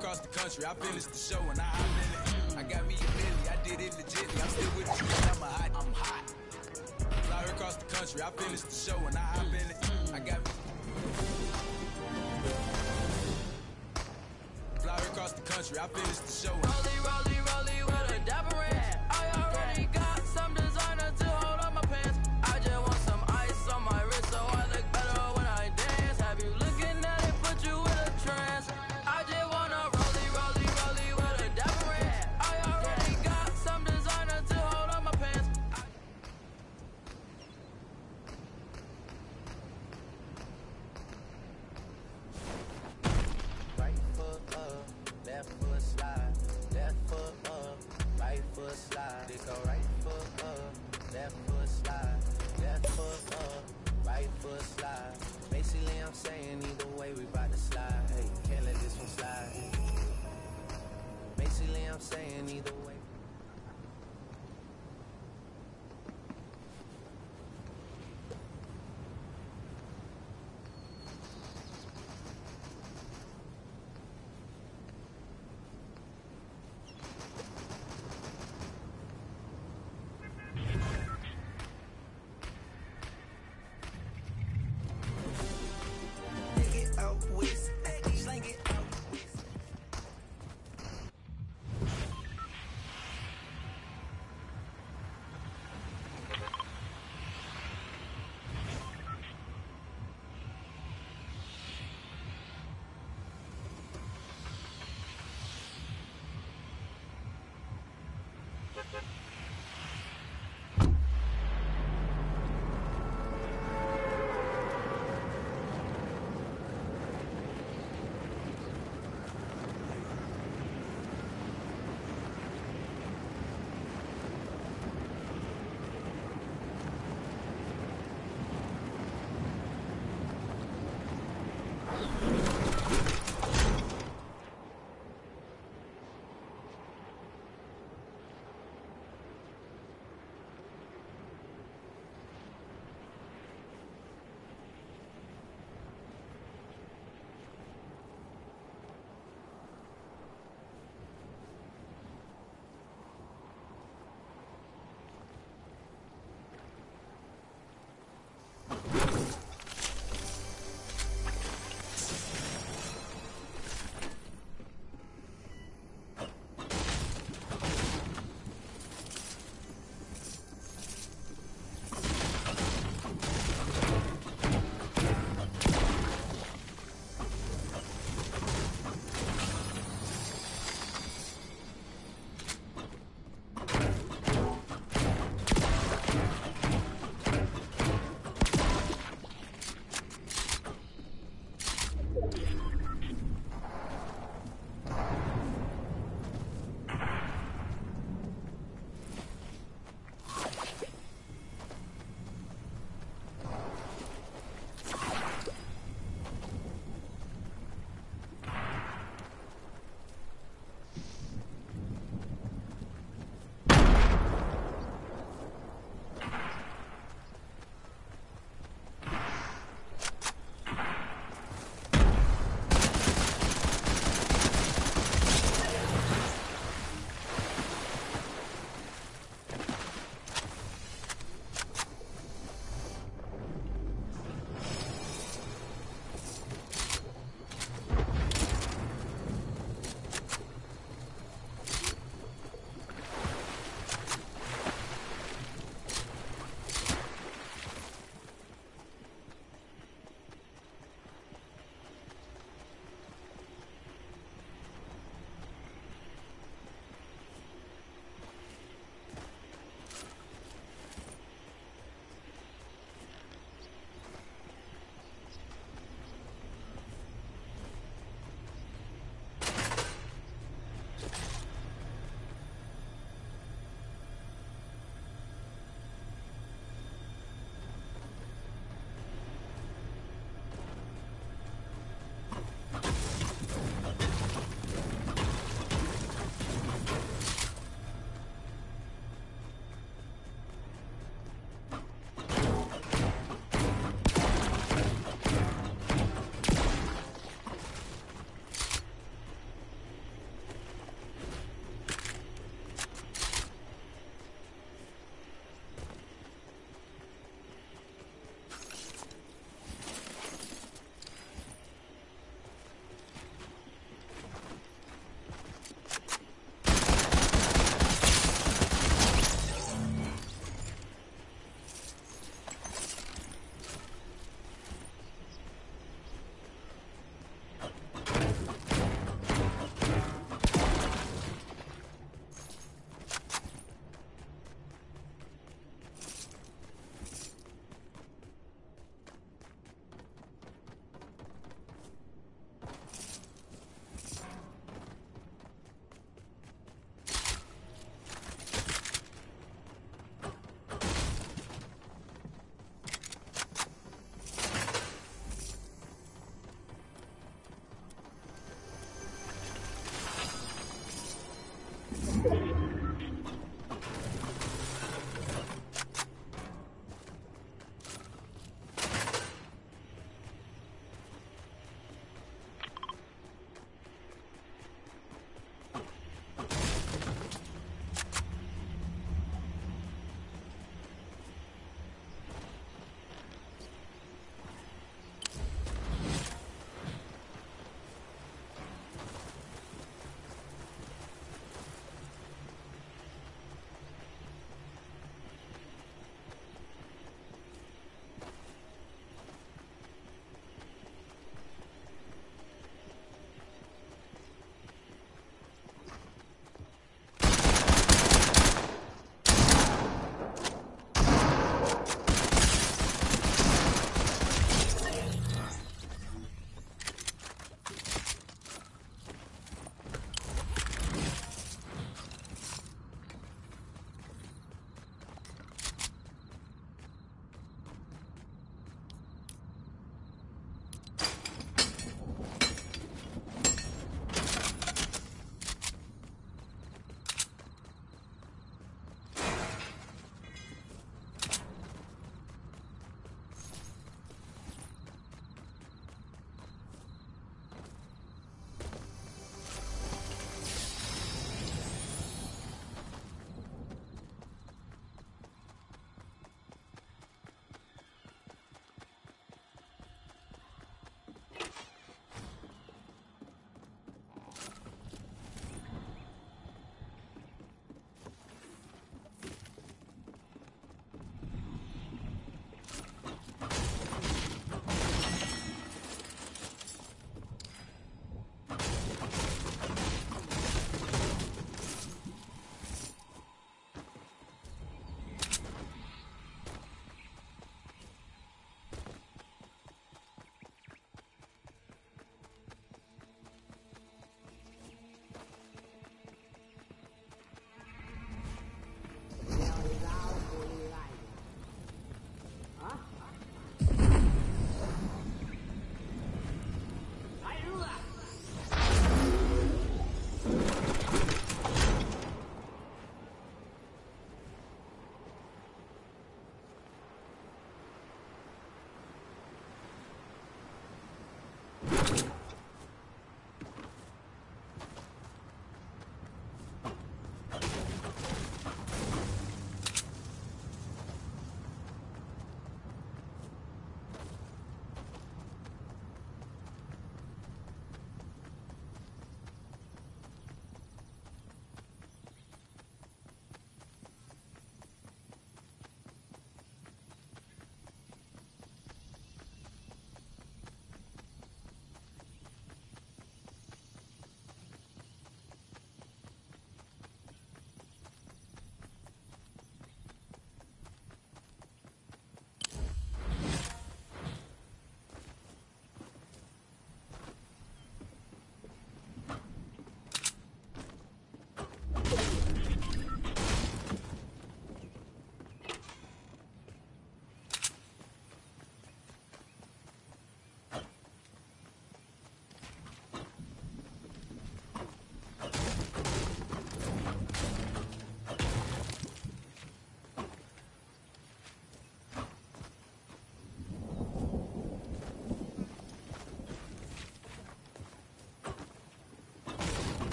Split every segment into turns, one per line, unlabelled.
Across the country. I finished the show and I hop in it. I got me a Billy, I did it legitly. I'm still with streets, I'm a hot, I'm hot. Fly across the country, I finished the show and I hop in it. I got me. Fly across the country, I finished the show.
Rolly, rolly, rolly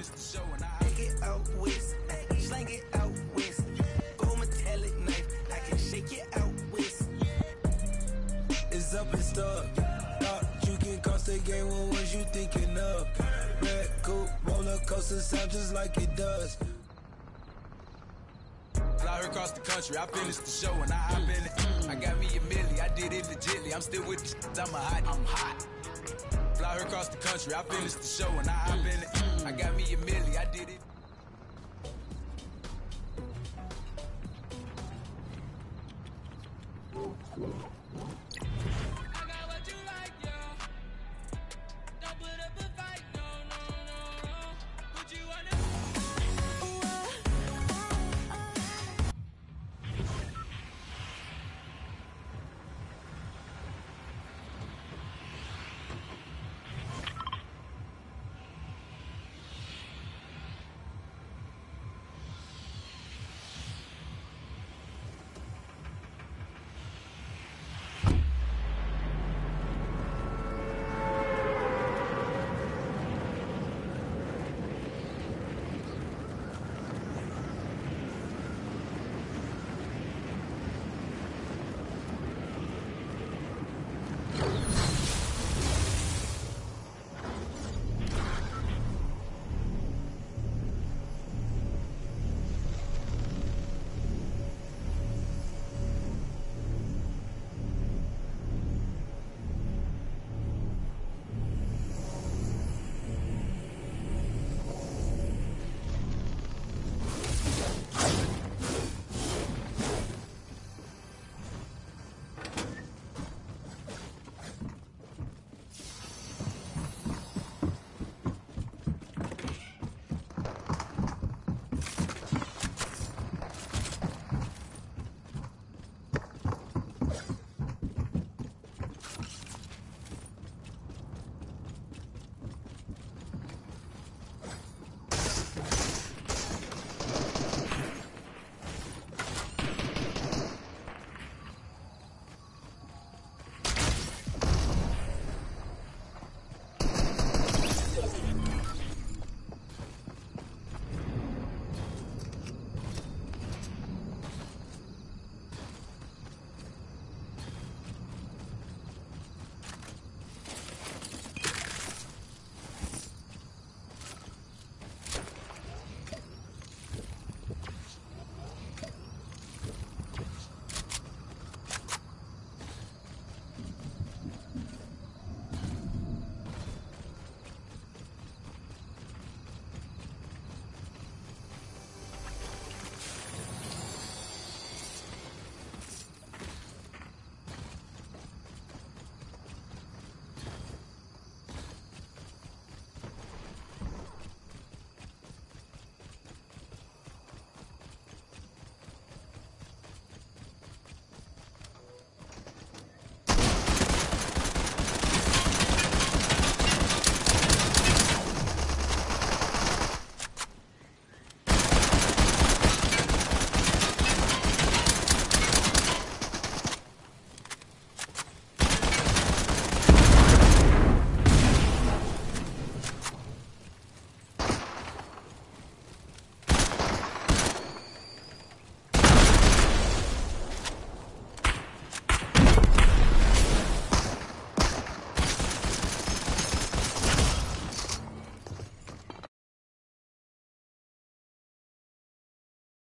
country. I finished the show and I.
Take it out west, slang it out west. Gold metallic knife, I can shake it out west.
It's up and stuck. Thought you can cost the game what was you thinking of? Red coupe, roller coaster sound just like it does.
Fly her across the country. I finished the show and I hop in it. I got me a milli. I did it legitly. I'm still with the shit. I'm a hot. I'm hot. Her across the country. I finished the show and I hop in it. I got me a milli. I did it.